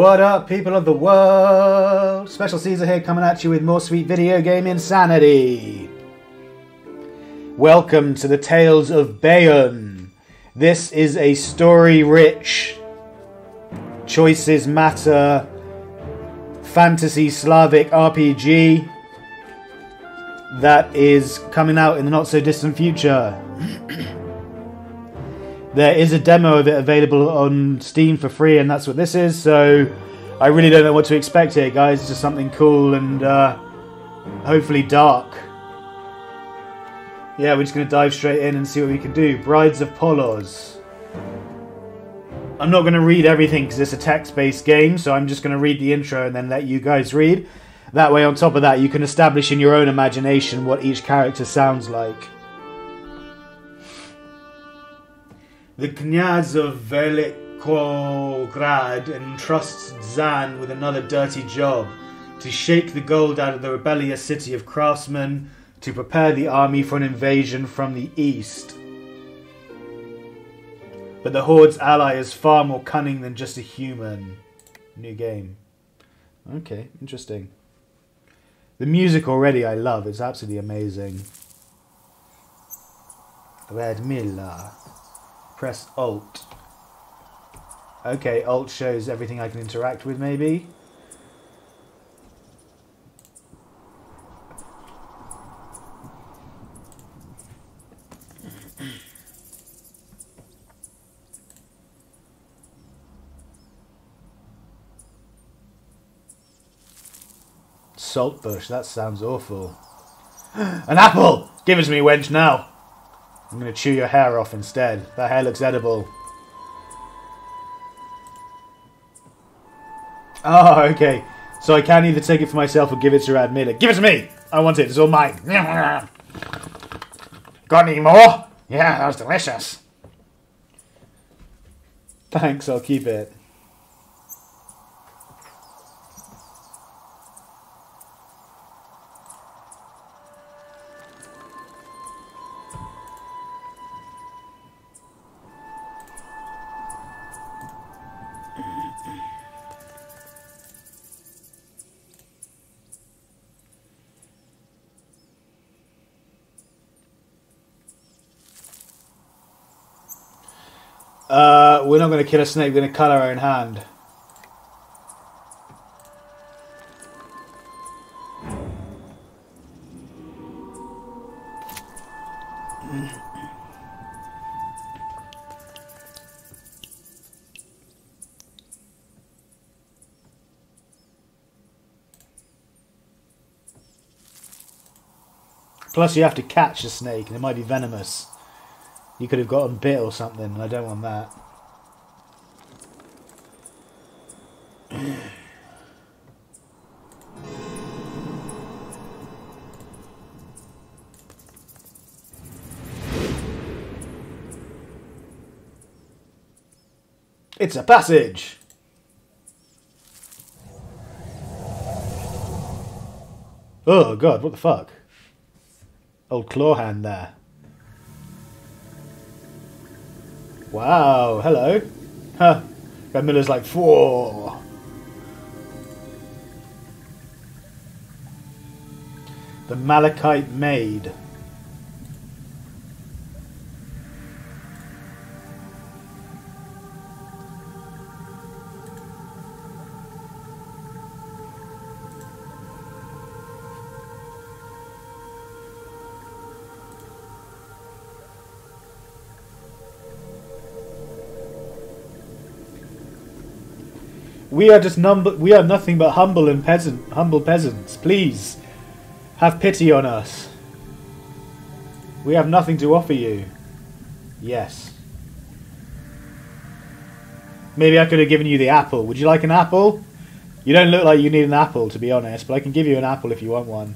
What up, people of the world? Special Caesar here coming at you with more sweet video game insanity. Welcome to the Tales of Bayun. This is a story rich, choices matter, fantasy Slavic RPG that is coming out in the not so distant future. there is a demo of it available on Steam for free, and that's what this is. So I really don't know what to expect here, guys. It's just something cool and uh, hopefully dark. Yeah, we're just going to dive straight in and see what we can do. Brides of Poloz. I'm not going to read everything because it's a text based game, so I'm just going to read the intro and then let you guys read. That way, on top of that, you can establish in your own imagination what each character sounds like. The Knyaz of Velikograd entrusts Zan with another dirty job to shake the gold out of the rebellious city of craftsmen to prepare the army for an invasion from the east. But the Horde's ally is far more cunning than just a human. New game. Okay, interesting. The music already I love. It's absolutely amazing. Radmilla. Press Alt. Okay, Alt shows everything I can interact with maybe. Saltbush, that sounds awful. An apple! Give it to me, wench, now! I'm going to chew your hair off instead. That hair looks edible. Oh, okay. So I can either take it for myself or give it to Radmilla. Give it to me! I want it. It's all mine. Got any more? Yeah, that was delicious. Thanks, I'll keep it. We're not going to kill a snake. We're going to cut our own hand. Plus, you have to catch a snake, and it might be venomous. You could have gotten bit or something, and I don't want that. It's a passage! Oh god, what the fuck? Old claw hand there. Wow, hello. Huh. Radmilla's like, four. The Malachite Maid. We are just number. We are nothing but humble and peasant, humble peasants. Please, have pity on us. We have nothing to offer you. Yes. Maybe I could have given you the apple. Would you like an apple? You don't look like you need an apple, to be honest, but I can give you an apple if you want one.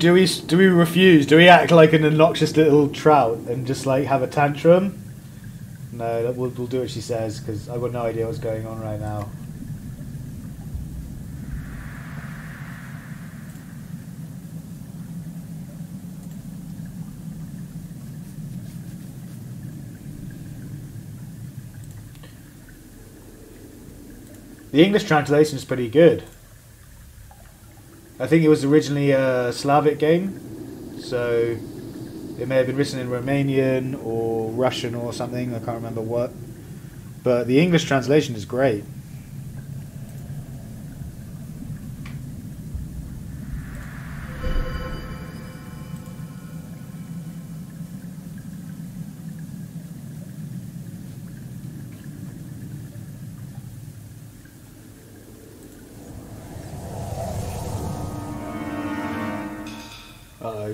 Do we do we refuse? Do we act like an obnoxious little trout and just like have a tantrum? No, we'll, we'll do what she says because I've got no idea what's going on right now. The English translation is pretty good. I think it was originally a Slavic game, so it may have been written in Romanian or Russian or something. I can't remember what. But the English translation is great.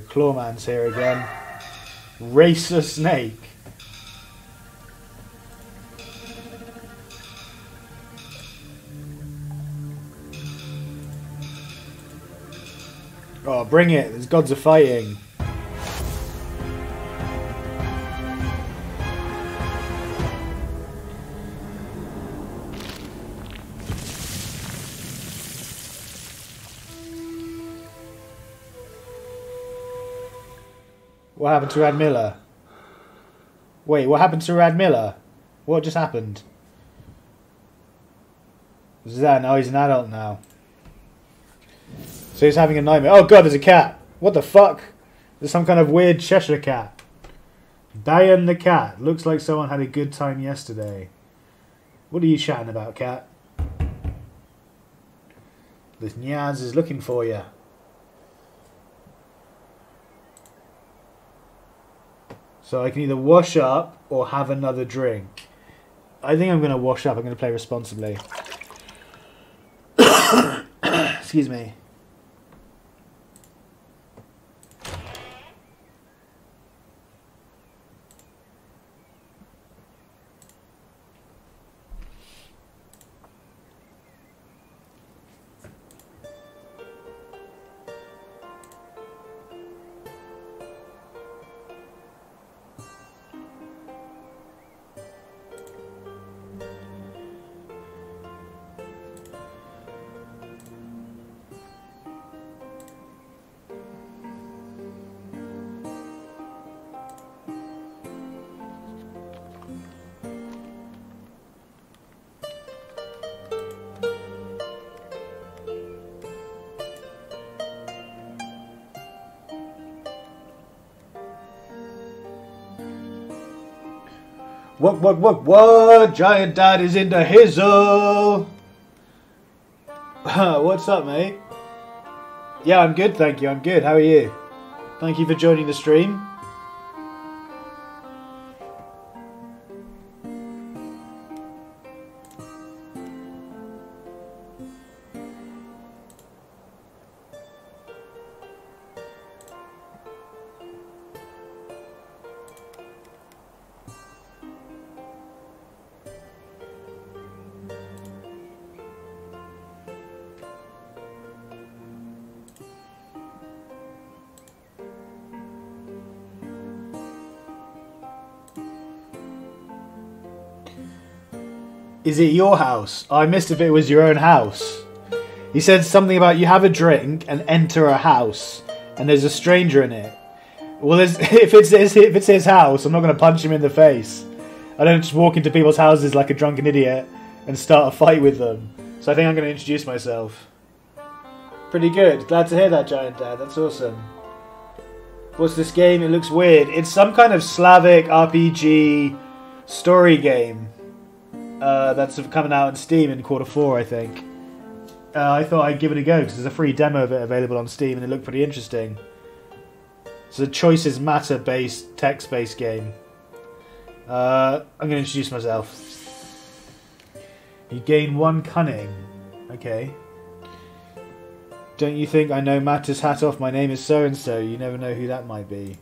Clawman's here again. Racer Snake. Oh, bring it. There's gods are fighting. What happened to Radmilla? Wait, what happened to Radmilla? What just happened? Is that now oh, he's an adult now? So he's having a nightmare. Oh god, there's a cat. What the fuck? There's some kind of weird Cheshire cat. Diane the cat. Looks like someone had a good time yesterday. What are you chatting about, cat? This Knyaz is looking for you. So I can either wash up or have another drink. I think I'm going to wash up. I'm going to play responsibly. Excuse me. What, what, what, what? Giant Dad is in the hizzle. What's up, mate? Yeah, I'm good, thank you. I'm good. How are you? Thank you for joining the stream. Is it your house? I missed if it was your own house. He said something about you have a drink and enter a house, and there's a stranger in it. Well, if it's if it's his house, I'm not going to punch him in the face. I don't just walk into people's houses like a drunken idiot and start a fight with them. So I think I'm going to introduce myself. Pretty good. Glad to hear that, Giant Dad. That's awesome. What's this game? It looks weird. It's some kind of Slavic RPG story game. Uh, that's coming out on Steam in quarter four, I think. Uh, I thought I'd give it a go because there's a free demo of it available on Steam and it looked pretty interesting. It's a choices matter based, text based game. Uh, I'm going to introduce myself. You gain one cunning. Okay. Don't you think I know Matter's hat off? My name is so and so. You never know who that might be.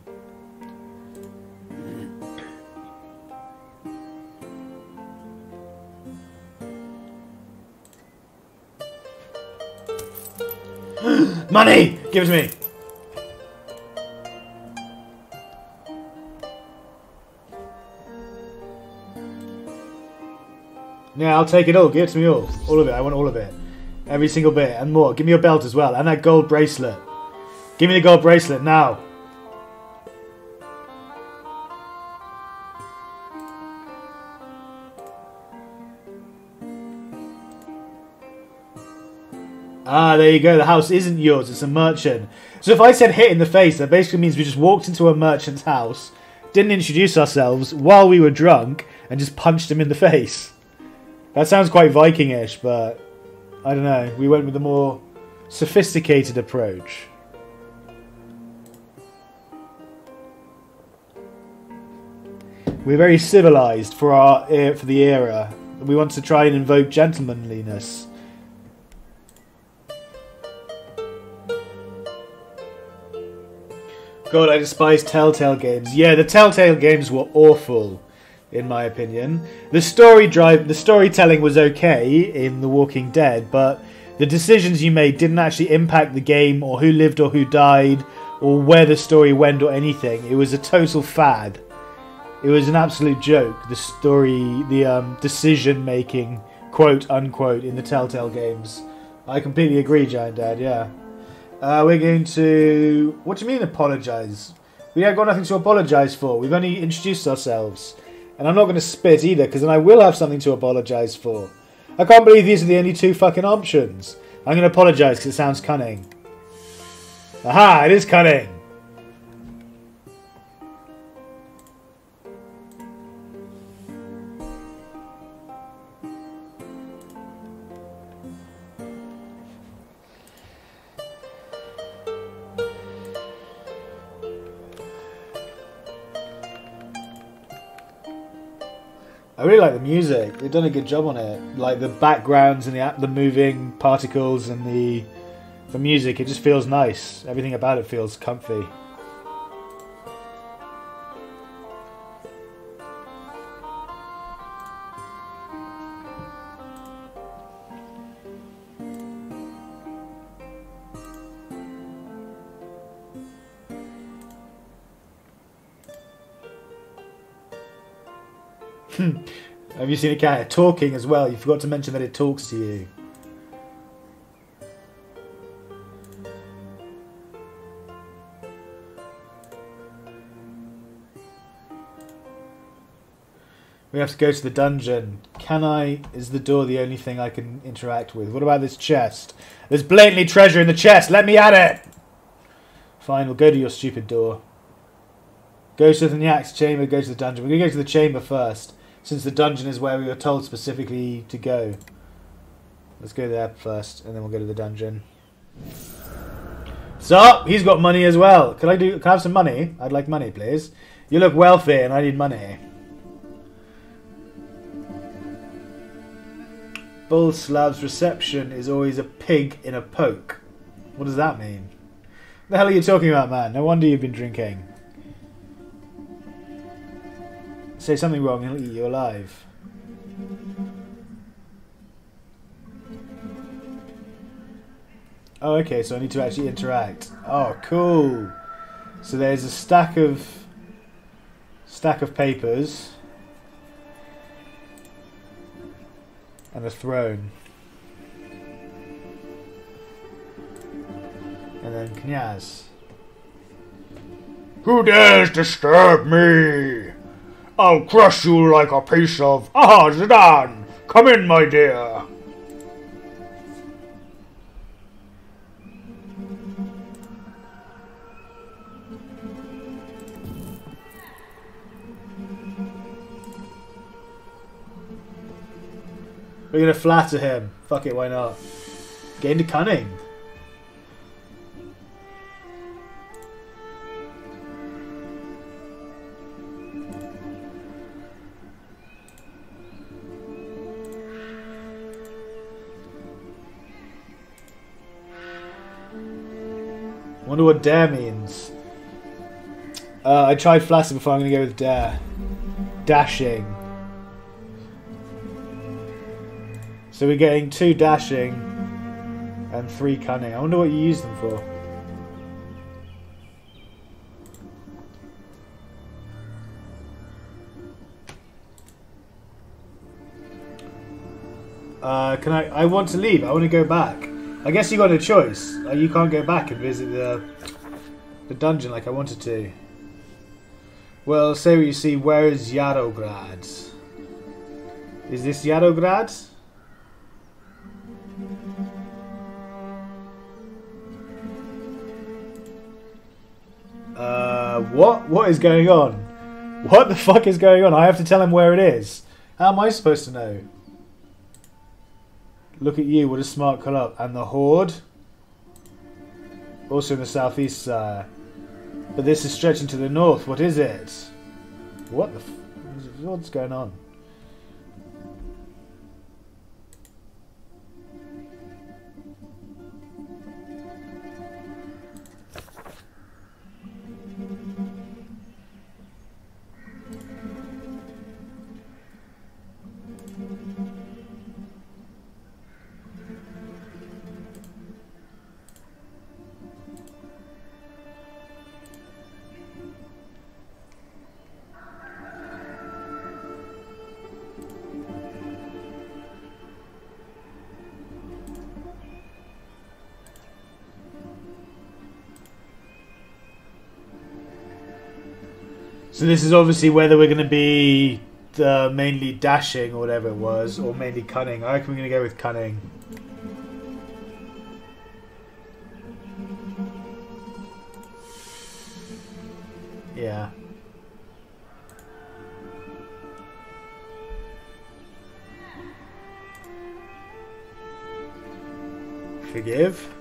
Money! Give it to me! Yeah, I'll take it all. Give it to me all. All of it. I want all of it. Every single bit and more. Give me your belt as well. And that gold bracelet. Give me the gold bracelet now. Ah, there you go. The house isn't yours. It's a merchant. So if I said hit in the face, that basically means we just walked into a merchant's house, didn't introduce ourselves while we were drunk, and just punched him in the face. That sounds quite Vikingish, but I don't know. We went with a more sophisticated approach. We're very civilized for our for the era. We want to try and invoke gentlemanliness. God, I despise Telltale games. Yeah, the Telltale games were awful, in my opinion. The story drive, the storytelling was okay in The Walking Dead, but the decisions you made didn't actually impact the game or who lived or who died or where the story went or anything. It was a total fad. It was an absolute joke. The story, the um, decision making, quote unquote, in the Telltale games. I completely agree, Giant Dad. Yeah. Uh, we're going to. What do you mean apologise? We have got nothing to apologise for. We've only introduced ourselves. And I'm not going to spit either, because then I will have something to apologise for. I can't believe these are the only two fucking options. I'm going to apologise because it sounds cunning. Aha, it is cunning. Really like the music. They've done a good job on it. Like the backgrounds and the the moving particles and the the music. It just feels nice. Everything about it feels comfy. You seen a cat talking as well? You forgot to mention that it talks to you. We have to go to the dungeon. Can I? Is the door the only thing I can interact with? What about this chest? There's blatantly treasure in the chest. Let me at it. Fine, we'll go to your stupid door. Go to the Knyaz's chamber, go to the dungeon. We're going to go to the chamber first since the dungeon is where we were told specifically to go. Let's go there first, and then we'll go to the dungeon. So he's got money as well. Can I do? Can I have some money? I'd like money, please. You look wealthy, and I need money. Bull Slav's reception is always a pig in a poke. What does that mean? The hell are you talking about, man? No wonder you've been drinking. Say something wrong and he'll eat you alive. Oh, okay, so I need to actually interact. Oh, cool. So there's a stack of stack of papers and a throne. And then Knyaz. Who dares disturb me? I'll crush you like a piece of... Ah, Zidane! Come in, my dear! We're gonna flatter him. Fuck it, why not? Get into cunning. What dare means. Uh, I tried flaccid before, I'm going to go with dare. Dashing. So we're getting two dashing and three cunning. I wonder what you use them for. Uh, can I? I want to leave. I want to go back. I guess you got a choice. You can't go back and visit the the dungeon like I wanted to. Well, say what you see. Where is Yarograd? Is this Yarograd? Uh, what? What is going on? What the fuck is going on? I have to tell him where it is. How am I supposed to know? Look at you, what a smart call up. And the Horde? Also in the southeast, sire. But this is stretching to the north. What is it? What the What's going on? So this is obviously whether we're going to be uh, mainly dashing or whatever it was, or mainly cunning. I reckon we're going to go with cunning. Yeah. Forgive.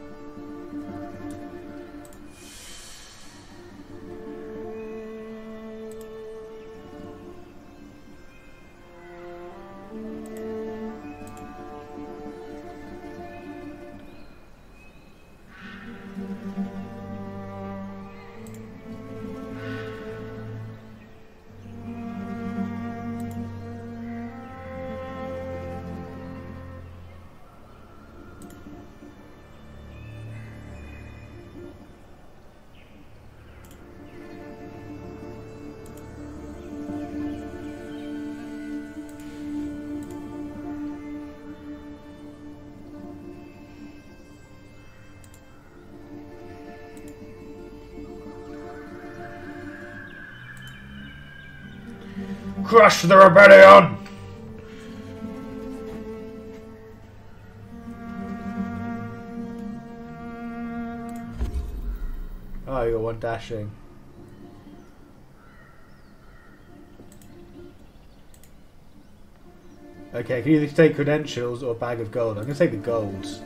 Crush the rebellion! Oh, you got one dashing. Okay, can you either take credentials or a bag of gold? I'm going to take the gold.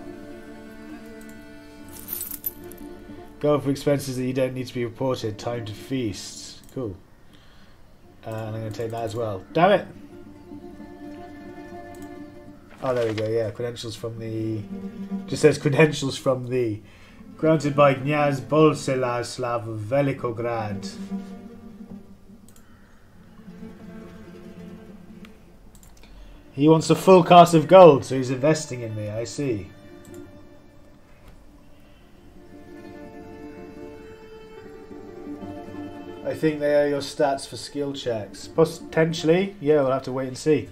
Gold for expenses that you don't need to be reported. Time to feast. Cool. Uh, and I'm going to take that as well. Damn it! Oh, there we go. Yeah, credentials from the. Just says credentials from the. Granted by Knyaz Bolesilaslav of Velikograd. He wants a full cast of gold, so he's investing in me. I see. Think they are your stats for skill checks. Potentially, yeah, we'll have to wait and see.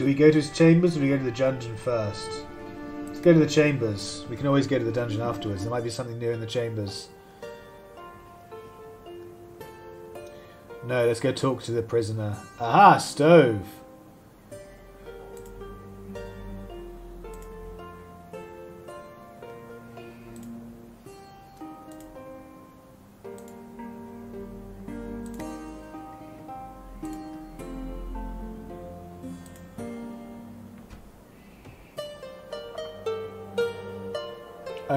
Do we go to his chambers or do we go to the dungeon first? Let's go to the chambers. We can always go to the dungeon afterwards. There might be something new in the chambers. No, let's go talk to the prisoner. Aha, stove!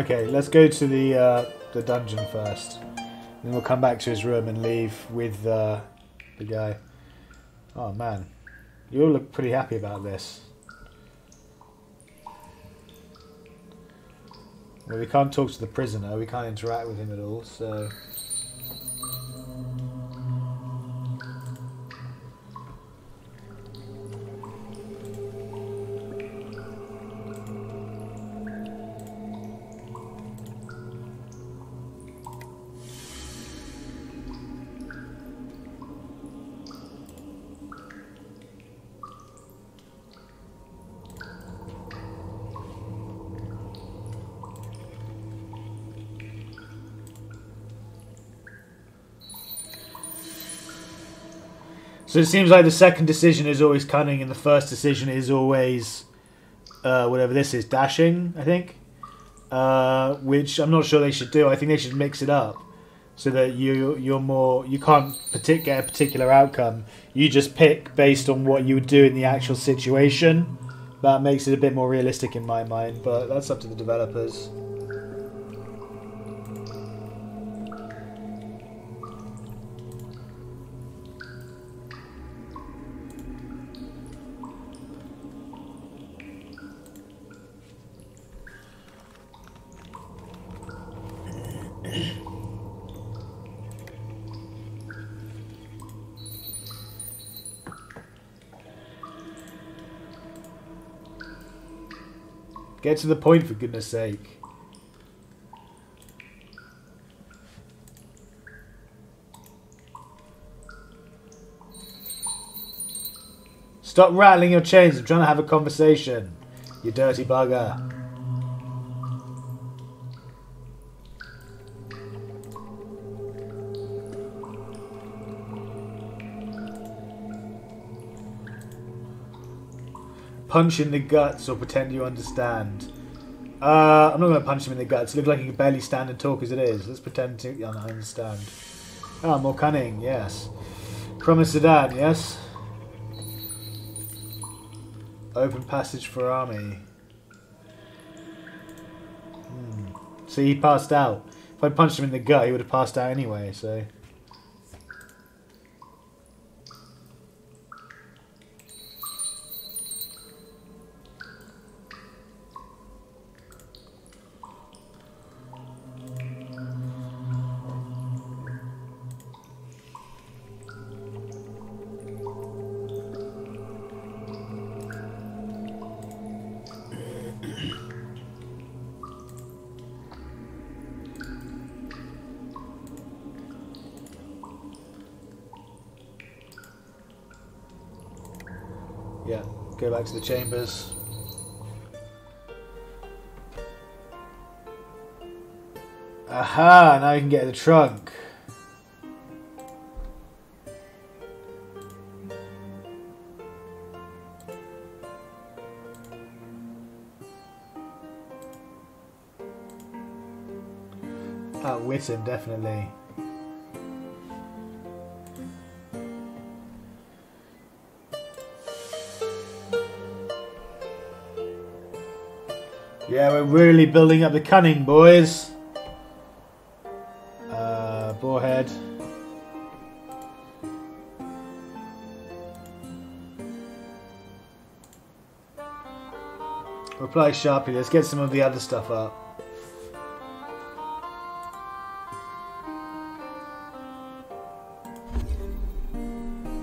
Okay, let's go to the uh, the dungeon first. Then we'll come back to his room and leave with uh, the guy. Oh man, you all look pretty happy about this. Well, we can't talk to the prisoner. We can't interact with him at all, so... So it seems like the second decision is always cunning, and the first decision is always uh, whatever this is, dashing. I think, uh, which I'm not sure they should do. I think they should mix it up so that you you're more you can't partic- get a particular outcome. You just pick based on what you would do in the actual situation. That makes it a bit more realistic in my mind, but that's up to the developers. Get to the point, for goodness sake. Stop rattling your chains. I'm trying to have a conversation. You dirty bugger. Punch in the guts or pretend you understand. Uh, I'm not going to punch him in the guts. Look like he can barely stand and talk as it is. Let's pretend to yeah, understand. Ah, more cunning, yes. Promise Sedan, yes. Open passage for army. Hmm. See, he passed out. If I punched him in the gut, he would have passed out anyway, so... go back to the chambers. Aha, now you can get the trunk. Outwit him, definitely. We're really building up the cunning, boys. Uh, Boarhead. Reply sharply. Let's get some of the other stuff up.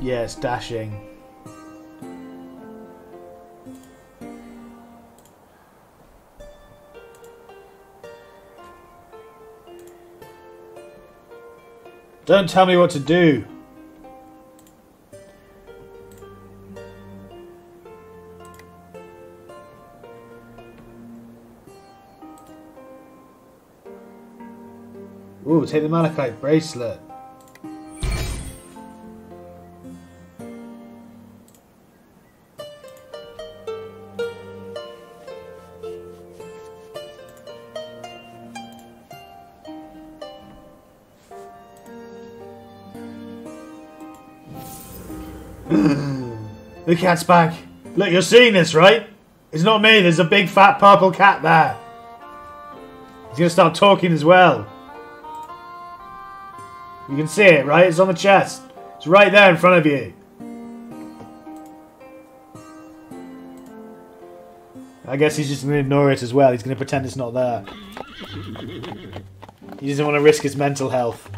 Yes, dashing. Don't tell me what to do. Ooh, take the Malachite bracelet. The cat's back. Look, you're seeing this, right? It's not me. There's a big fat purple cat there. He's going to start talking as well. You can see it, right? It's on the chest. It's right there in front of you. I guess he's just going to ignore it as well. He's going to pretend it's not there. He doesn't want to risk his mental health.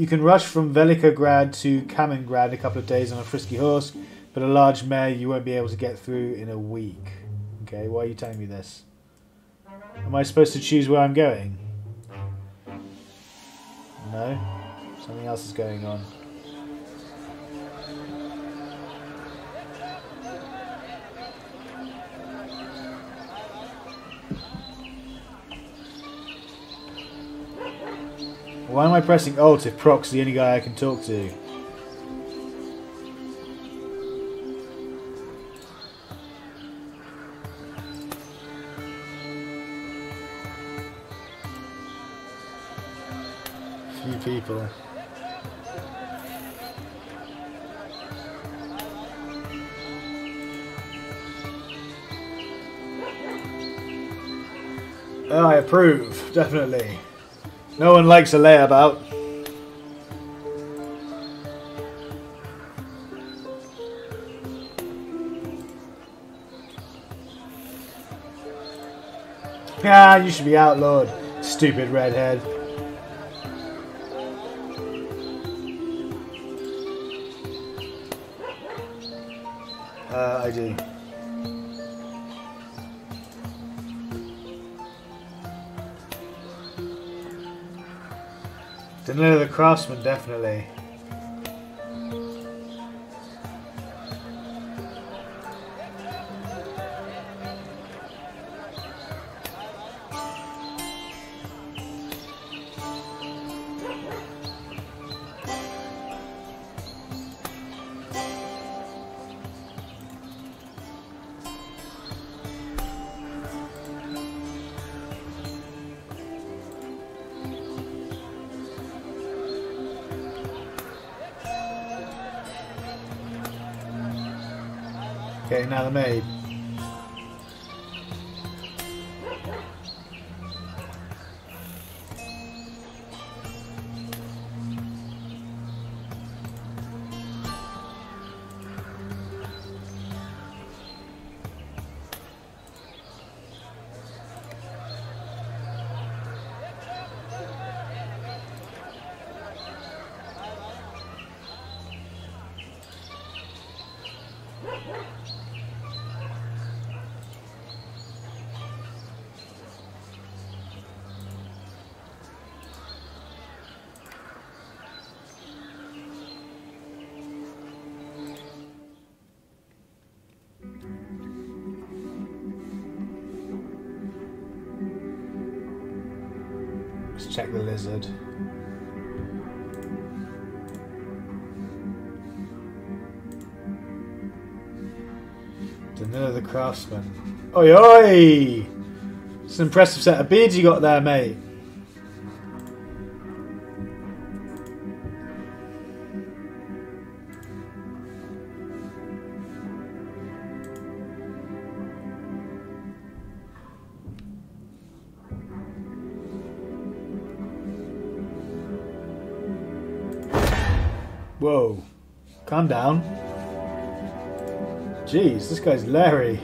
You can rush from Velikograd to Kamengrad a couple of days on a frisky horse, but a large mare you won't be able to get through in a week. Okay, why are you telling me this? Am I supposed to choose where I'm going? No? Something else is going on. Why am I pressing Alt if Proc's the only guy I can talk to? Few people. Oh, I approve, definitely. No one likes a layabout. Ah, you should be outlawed, stupid redhead. Uh, I do. Danilo the Craftsman, definitely. Okay, check the lizard. Danilo the Craftsman. Oi oi! It's an impressive set of beads you got there, mate. Down. Jeez, this guy's Larry.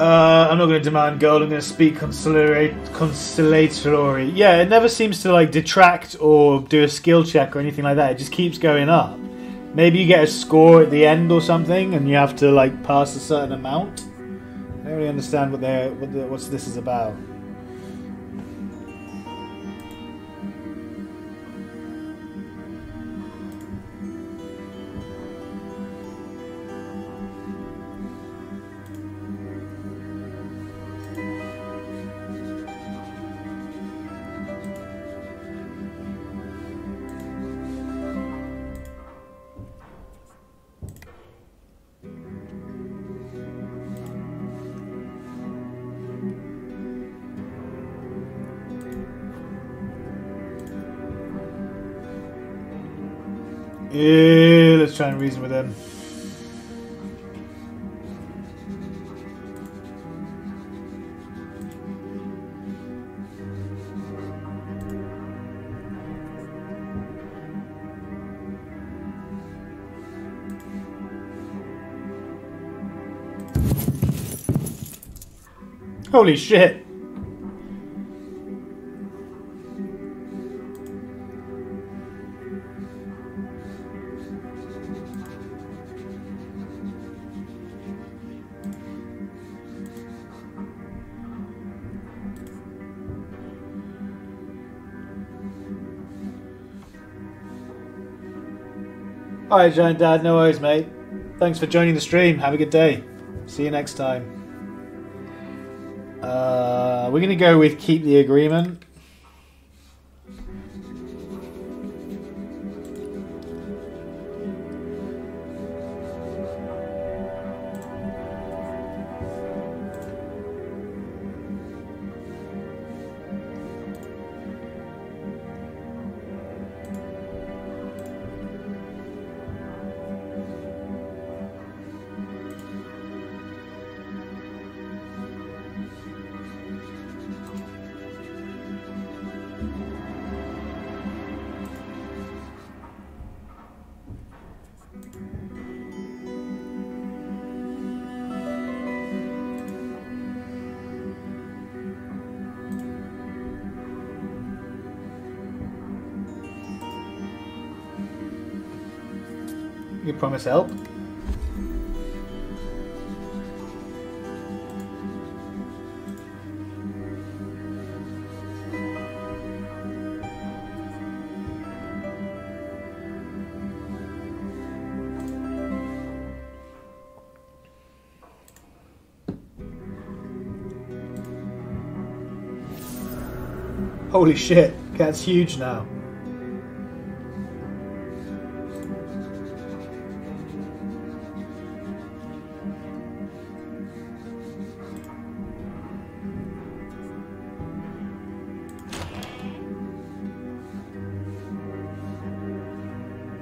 Uh, I'm not going to demand gold. I'm going to speak conciliatory. Yeah, it never seems to like detract or do a skill check or anything like that. It just keeps going up. Maybe you get a score at the end or something, and you have to like pass a certain amount. I don't really understand what they're what the, what's this is about. Yeah, let's try and reason with him. Holy shit! Alright, Giant Dad, no worries, mate. Thanks for joining the stream. Have a good day. See you next time. Uh, we're going to go with keep the agreement. Promise help? Holy shit, cat's huge now.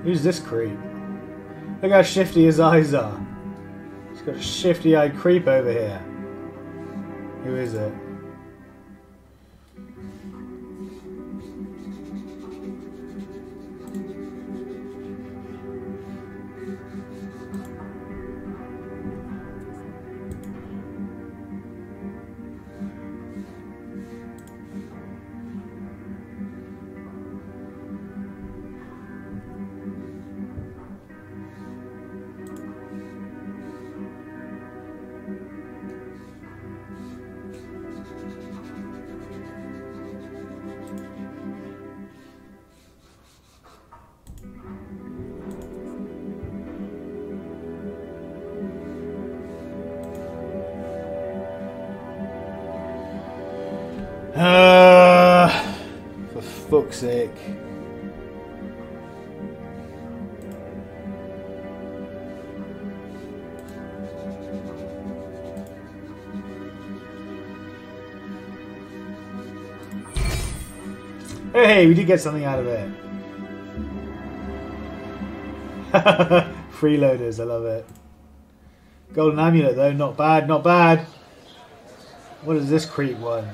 Who's this creep? Look how shifty his eyes are. He's got a shifty eyed creep over here. Who is it? Uh, for fuck's sake. Hey, we did get something out of it. Freeloaders, I love it. Golden amulet though, not bad, not bad. What is this creep one?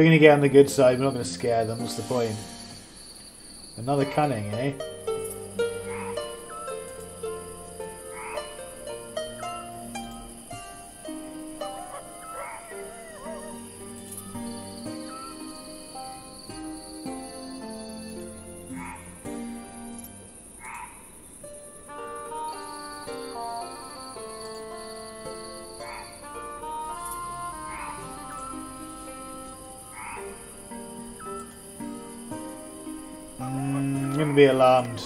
We're gonna get on the good side, we're not gonna scare them, what's the point? Another cunning, eh? shouldn't be alarmed.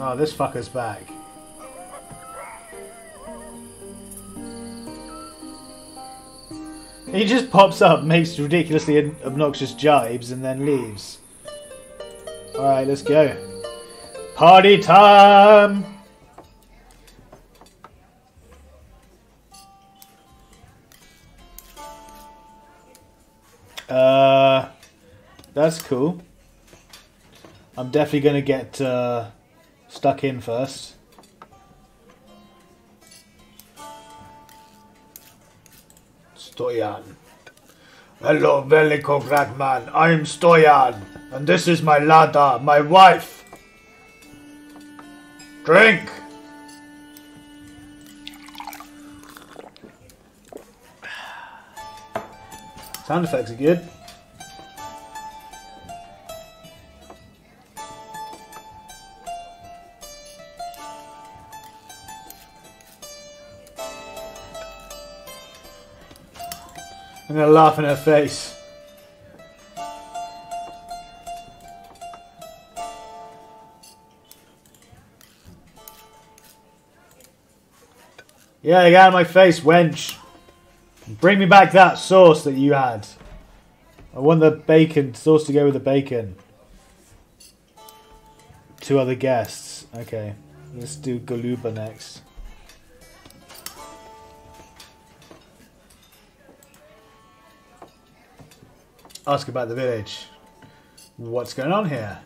Oh, this fucker's back. He just pops up, makes ridiculously obnoxious jibes, and then leaves. Alright, let's go. Party time! Uh, that's cool. I'm definitely going to get uh, stuck in first. Hello, Velikograd man. I'm Stoyan, and this is my Lada, my wife. Drink! Sound effects are good. Gonna laugh in her face. Yeah, get out of my face, wench. Bring me back that sauce that you had. I want the bacon, sauce to go with the bacon. Two other guests. Okay, let's do Galuba next. Ask about the village. What's going on here?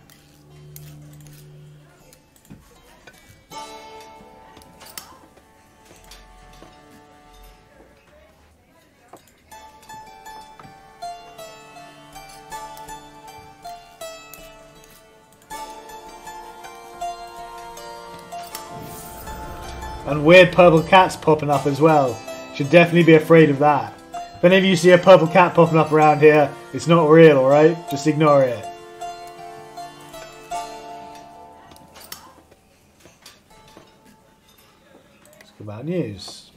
And weird purple cats popping up as well. Should definitely be afraid of that. But if any of you see a purple cat popping up around here, it's not real, alright? Just ignore it. Let's about news.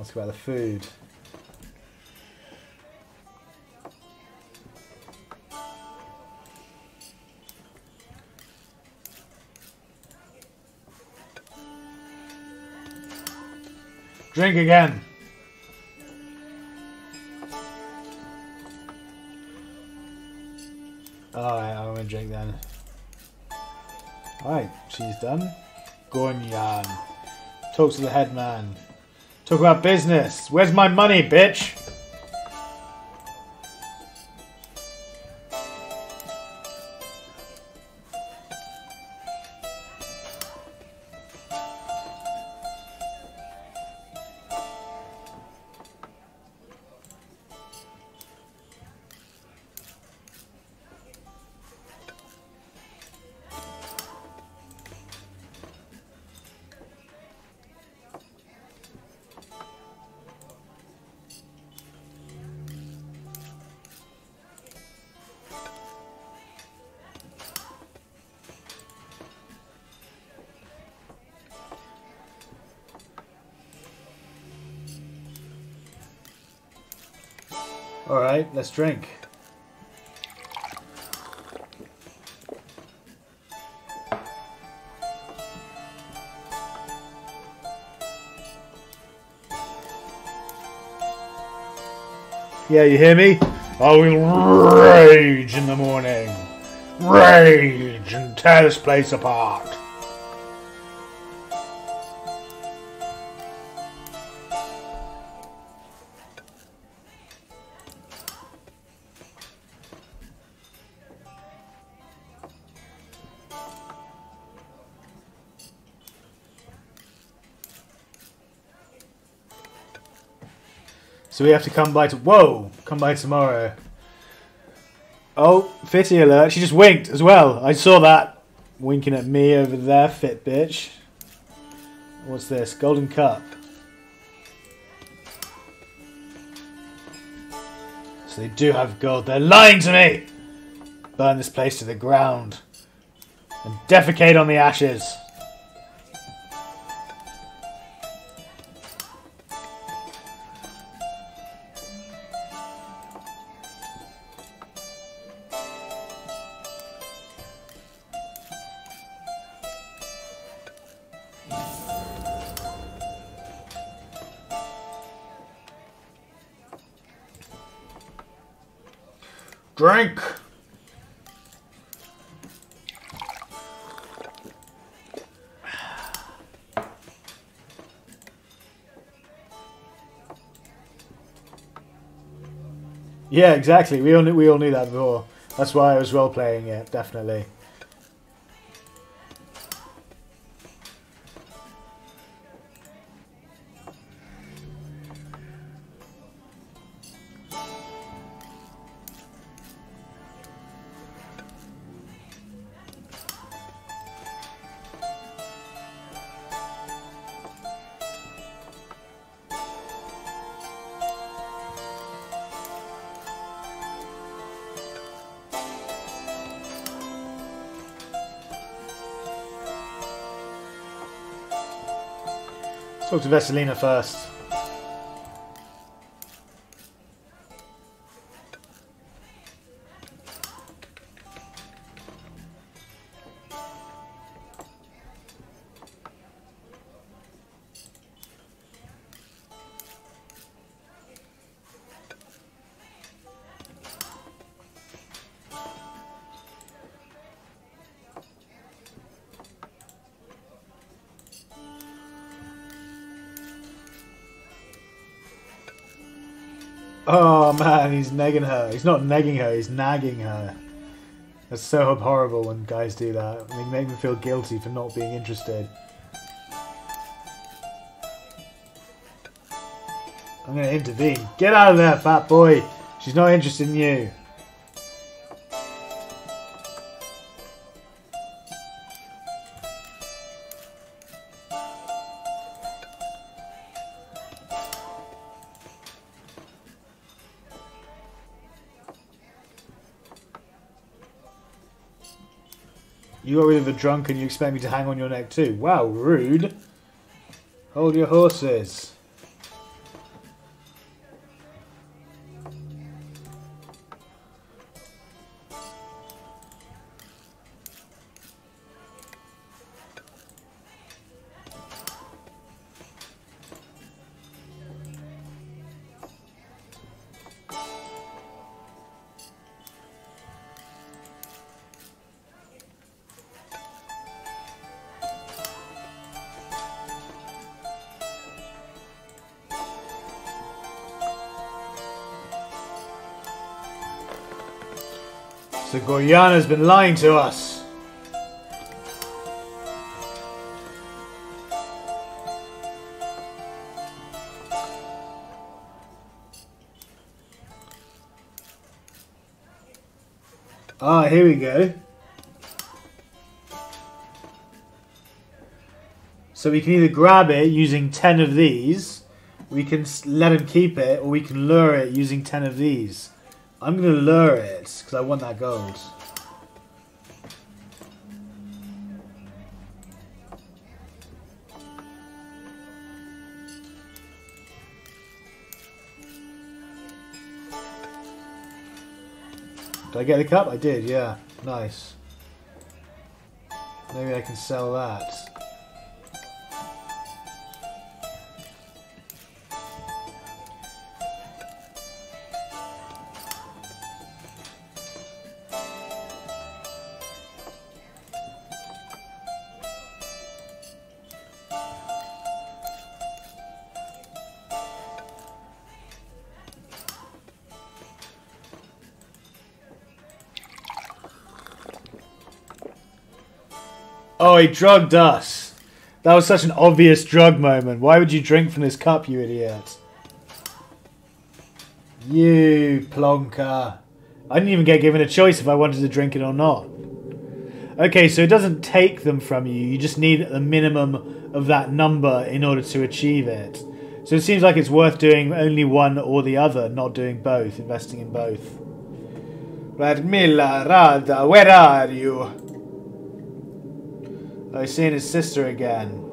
Ask about the food. Drink again. Alright, I'm gonna drink then. Alright, she's done. Gonyan. Um, talk to the headman. Talk about business. Where's my money, bitch? Let's drink. Yeah, you hear me? I will rage in the morning. Rage and tear this place apart. We have to come by to... Whoa! Come by tomorrow. Oh, fitty alert. She just winked as well. I saw that. Winking at me over there, fit bitch. What's this? Golden cup. So they do have gold. They're lying to me! Burn this place to the ground. And defecate on the ashes. Yeah, exactly. We all knew, we all knew that before. That's why I was role playing it, definitely. Talk to Vesselina first. Oh man, he's negging her. He's not negging her, he's nagging her. That's so horrible when guys do that. They make me feel guilty for not being interested. I'm gonna intervene. Get out of there, fat boy! She's not interested in you. You got rid of a drunk and you expect me to hang on your neck too. Wow, rude. Hold your horses. So Gorjana's been lying to us. Ah, here we go. So we can either grab it using 10 of these, we can let him keep it, or we can lure it using 10 of these. I'm going to lure it because I want that gold. Did I get the cup? I did, yeah. Nice. Maybe I can sell that. He drugged us. That was such an obvious drug moment. Why would you drink from this cup, you idiot? You plonker. I didn't even get given a choice if I wanted to drink it or not. Okay, so it doesn't take them from you. You just need the minimum of that number in order to achieve it. So it seems like it's worth doing only one or the other, not doing both, investing in both. Radmilla, Rada, where are you? He's seeing his sister again.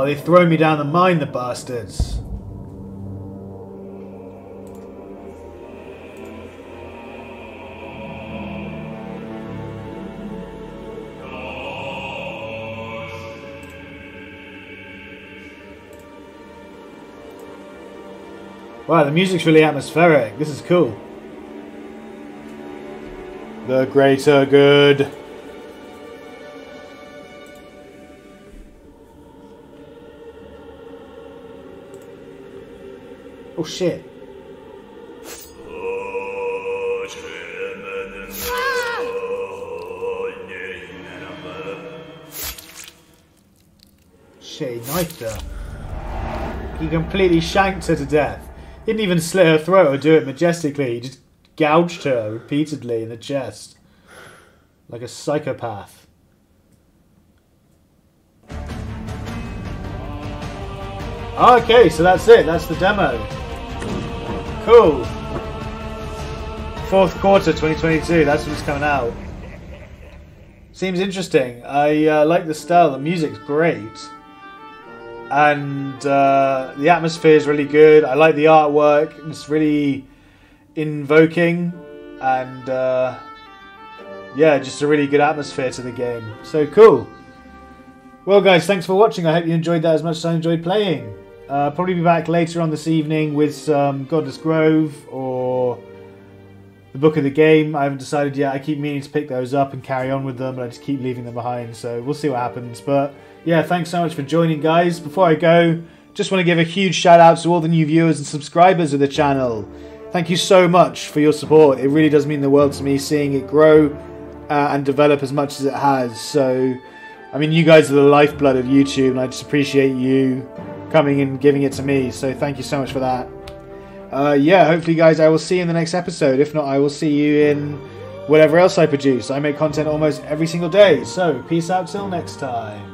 Oh, they throw me down the mine, the bastards. Wow, the music's really atmospheric. This is cool. The greater good. Oh shit. Shit, he knifed her. He completely shanked her to death. He didn't even slit her throat or do it majestically. He just gouged her repeatedly in the chest. Like a psychopath. Okay, so that's it. That's the demo. Cool. Fourth quarter 2022. That's when it's coming out. Seems interesting. I uh, like the style. The music's great. And uh, the atmosphere is really good. I like the artwork. It's really invoking. And uh, yeah, just a really good atmosphere to the game. So cool. Well, guys, thanks for watching. I hope you enjoyed that as much as I enjoyed playing. Uh, probably be back later on this evening with some Godless Grove or the book of the game. I haven't decided yet. I keep meaning to pick those up and carry on with them, but I just keep leaving them behind. So we'll see what happens. But yeah, thanks so much for joining, guys. Before I go, just want to give a huge shout out to all the new viewers and subscribers of the channel. Thank you so much for your support. It really does mean the world to me seeing it grow uh, and develop as much as it has. So, I mean, you guys are the lifeblood of YouTube, and I just appreciate you coming and giving it to me. So thank you so much for that. Uh, yeah, hopefully, guys, I will see you in the next episode. If not, I will see you in whatever else I produce. I make content almost every single day. So peace out till next time.